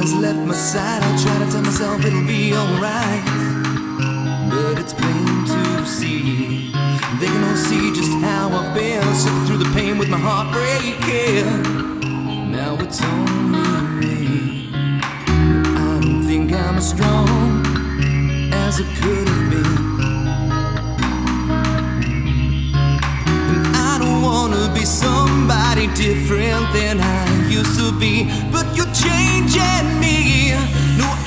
has left my side. I try to tell myself it'll be alright. But it's plain to see. They can all see just how I've been. I through the pain with my heart breaking different than I used to be, but you're changing me. No,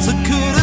as I could